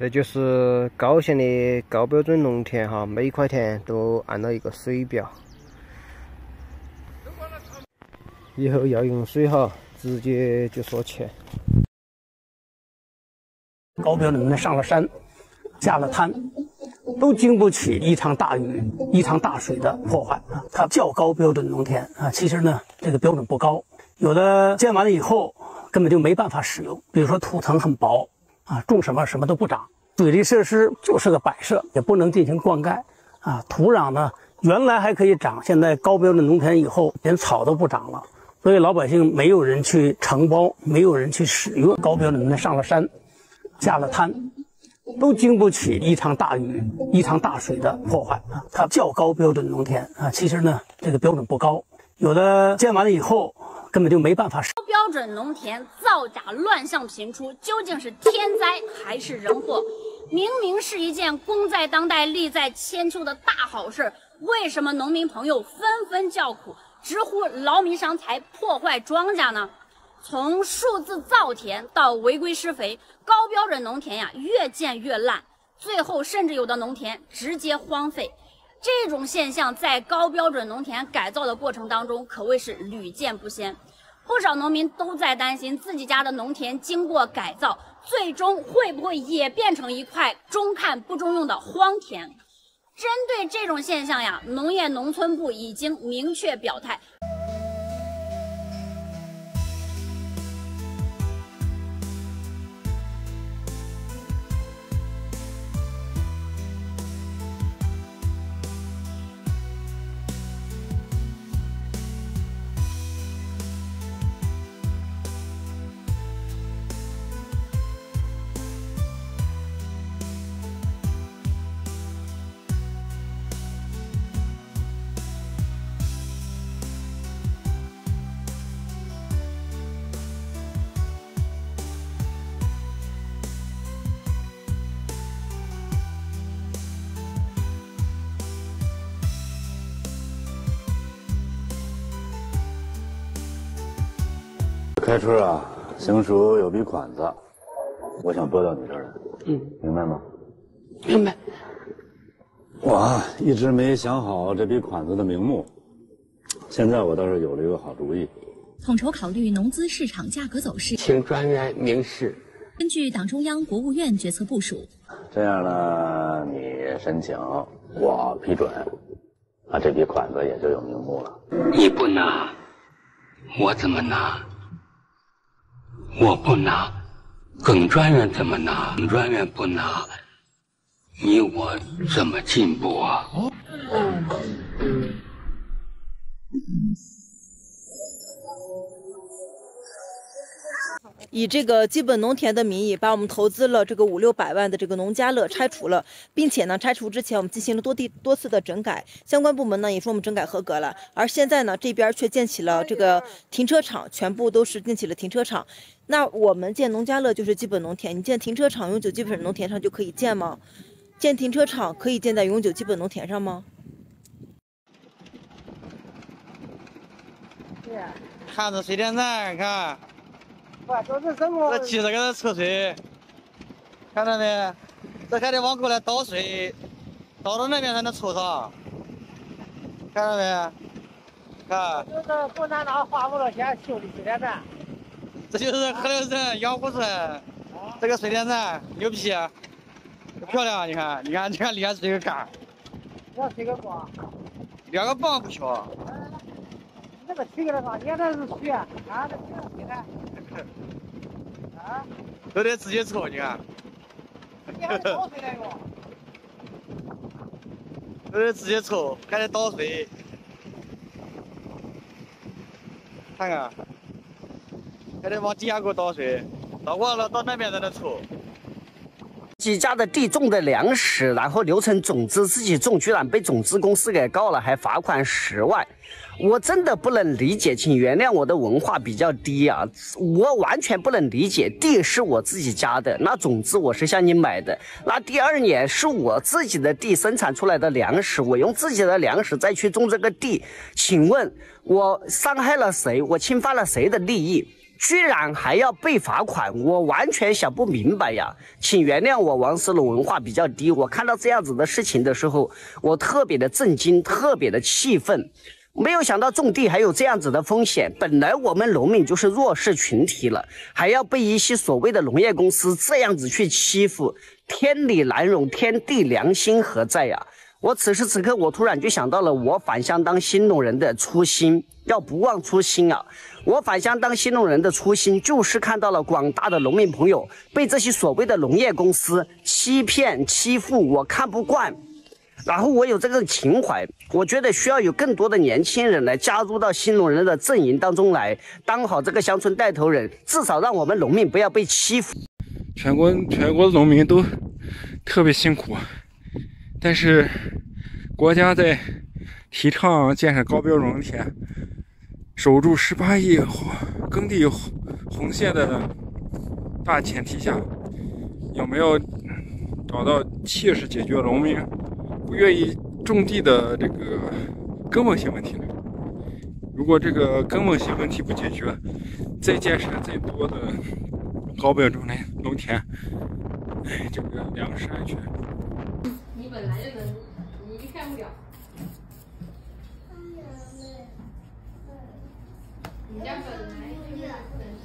这就是高县的高标准农田哈，每块田都按了一个水表。以后要用水哈，直接就说钱。高标准农田上了山，下了滩，都经不起一场大雨、一场大水的破坏啊！它叫高标准农田啊，其实呢，这个标准不高，有的建完了以后根本就没办法使用，比如说土层很薄。啊，种什么什么都不长，水利设施就是个摆设，也不能进行灌溉。啊，土壤呢，原来还可以长，现在高标准农田以后连草都不长了，所以老百姓没有人去承包，没有人去使用高标准的上了山，下了滩，都经不起一场大雨、一场大水的破坏啊。它叫高标准农田啊，其实呢，这个标准不高，有的建完了以后。根本就没办法。高标准农田造假乱象频出，究竟是天灾还是人祸？明明是一件功在当代、利在千秋的大好事，为什么农民朋友纷纷叫苦，直呼劳民伤财、破坏庄稼呢？从数字造田到违规施肥，高标准农田呀越建越烂，最后甚至有的农田直接荒废。这种现象在高标准农田改造的过程当中可谓是屡见不鲜，不少农民都在担心自己家的农田经过改造，最终会不会也变成一块中看不中用的荒田？针对这种现象呀，农业农村部已经明确表态。开春啊，行署有笔款子，我想拨到你这儿来。嗯，明白吗？明白。我一直没想好这笔款子的名目，现在我倒是有了一个好主意。统筹考虑农资市场价格走势，请专员明示。根据党中央、国务院决策部署，这样呢，你申请，我批准，那这笔款子也就有名目了。你不拿，我怎么拿？我不拿，耿专员怎么拿？耿专员不拿，你我怎么进步啊？以这个基本农田的名义，把我们投资了这个五六百万的这个农家乐拆除了，并且呢，拆除之前我们进行了多地多次的整改，相关部门呢也说我们整改合格了，而现在呢，这边却建起了这个停车场，全部都是建起了停车场。那我们建农家乐就是基本农田，你建停车场永久基本农田上就可以建吗？建停车场可以建在永久基本农田上吗？对啊看着水电站，看。这是什么？这汽车搁这抽水，看到没？这还得往过来倒水，倒到那边才能抽上。看到没？看。就是共产党花不少钱修的水电站。这就是河流镇杨湖村这个水电站，牛逼，漂亮！你看，你看，你看，里面这个杆。两这个棒。两个棒不小。这个提给他上，你看这是水啊，这挺水的。啊，都得自己抽，你看。你还倒水来用？都得自己抽，还得倒水。看看，还得往底下给我倒水，倒完了到那边才能抽。自己家的地种的粮食，然后留成种子自己种，居然被种子公司给告了，还罚款十万，我真的不能理解，请原谅我的文化比较低啊，我完全不能理解，地是我自己家的，那种子我是向你买的，那第二年是我自己的地生产出来的粮食，我用自己的粮食再去种这个地，请问我伤害了谁？我侵犯了谁的利益？居然还要被罚款，我完全想不明白呀！请原谅我王思龙文化比较低，我看到这样子的事情的时候，我特别的震惊，特别的气愤。没有想到种地还有这样子的风险，本来我们农民就是弱势群体了，还要被一些所谓的农业公司这样子去欺负，天理难容，天地良心何在呀？我此时此刻，我突然就想到了我返乡当新农人的初心，要不忘初心啊！我返乡当新农人的初心，就是看到了广大的农民朋友被这些所谓的农业公司欺骗欺负，我看不惯。然后我有这个情怀，我觉得需要有更多的年轻人来加入到新农人的阵营当中来，当好这个乡村带头人，至少让我们农民不要被欺负。全国全国的农民都特别辛苦，但是国家在提倡建设高标准农田、守住十八亿耕地红线的大前提下，有没有找到切实解决农民？不愿意种地的这个根本性问题呢。如果这个根本性问题不解决，再建设再多的高标准的农田，哎，这个粮食安全。你本来就能，你就看不了。你家本来就是粉。